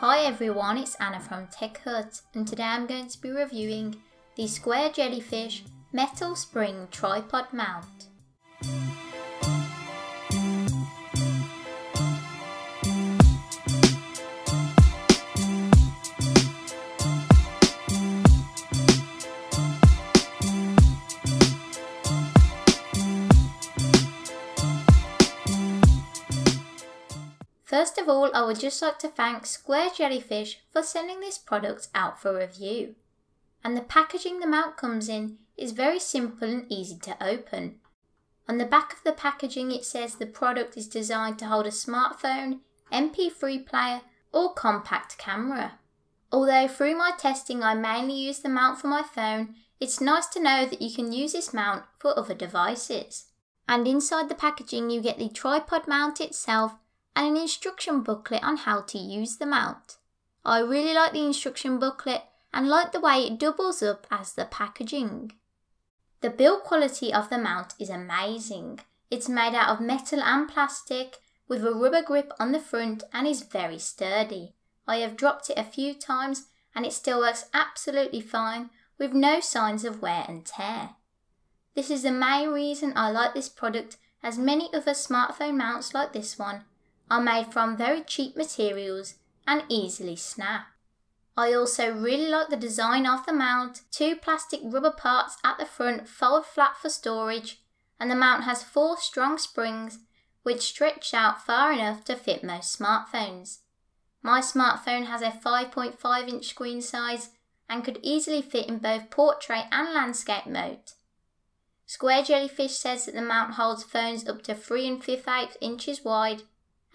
Hi everyone, it's Anna from Tech Hut and today I'm going to be reviewing the Square Jellyfish Metal Spring Tripod Mount. First of all, I would just like to thank Square Jellyfish for sending this product out for review. And the packaging the mount comes in is very simple and easy to open. On the back of the packaging it says the product is designed to hold a smartphone, MP3 player or compact camera. Although through my testing I mainly use the mount for my phone, it's nice to know that you can use this mount for other devices. And inside the packaging you get the tripod mount itself and an instruction booklet on how to use the mount. I really like the instruction booklet and like the way it doubles up as the packaging. The build quality of the mount is amazing. It's made out of metal and plastic with a rubber grip on the front and is very sturdy. I have dropped it a few times and it still works absolutely fine with no signs of wear and tear. This is the main reason I like this product as many other smartphone mounts like this one are made from very cheap materials and easily snap. I also really like the design of the mount, two plastic rubber parts at the front fold flat for storage and the mount has four strong springs which stretch out far enough to fit most smartphones. My smartphone has a 5.5 inch screen size and could easily fit in both portrait and landscape mode. Square Jellyfish says that the mount holds phones up to 3 and 5 8 inches wide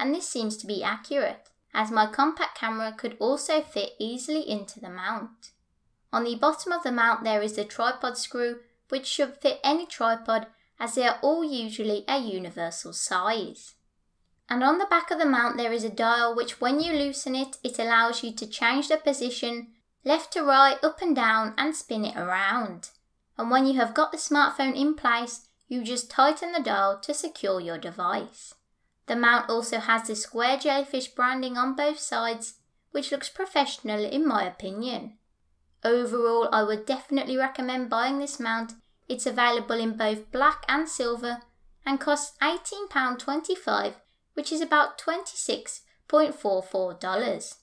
and this seems to be accurate, as my compact camera could also fit easily into the mount. On the bottom of the mount there is the tripod screw, which should fit any tripod as they are all usually a universal size. And on the back of the mount there is a dial which when you loosen it, it allows you to change the position left to right, up and down and spin it around. And when you have got the smartphone in place, you just tighten the dial to secure your device. The mount also has the square jellyfish branding on both sides, which looks professional in my opinion. Overall, I would definitely recommend buying this mount. It's available in both black and silver and costs £18.25, which is about $26.44.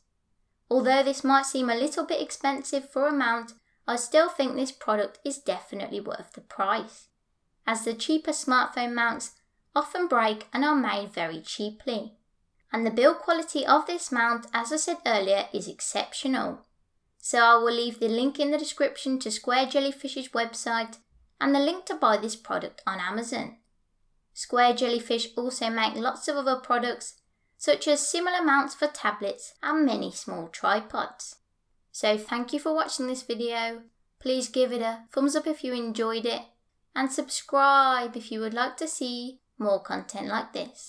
Although this might seem a little bit expensive for a mount, I still think this product is definitely worth the price. As the cheaper smartphone mounts often break and are made very cheaply. And the build quality of this mount, as I said earlier, is exceptional. So I will leave the link in the description to Square Jellyfish's website and the link to buy this product on Amazon. Square Jellyfish also make lots of other products, such as similar mounts for tablets and many small tripods. So thank you for watching this video. Please give it a thumbs up if you enjoyed it and subscribe if you would like to see more content like this.